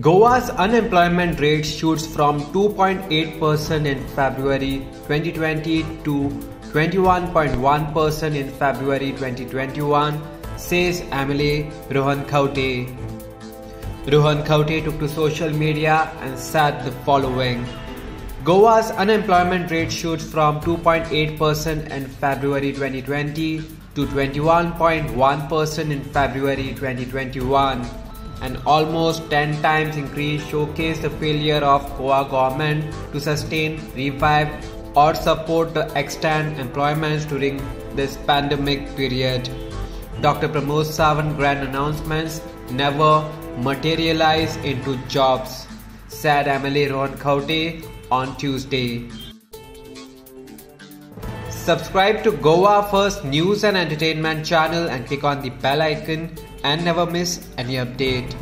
Goa's unemployment rate shoots from 2.8% in February 2020 to 21.1% in February 2021, says Emily Rohankhaughte. Rohan Khaunte took to social media and said the following. Goa's unemployment rate shoots from 2.8% in February 2020 to 21.1% in February 2021 an almost 10 times increase showcased the failure of Goa government to sustain, revive or support the extend employment during this pandemic period. Dr. Pramod Sawant grand announcements never materialize into jobs, said MLA Rohan Khaunte on Tuesday. Subscribe to Goa First News and Entertainment channel and click on the bell icon and never miss any update.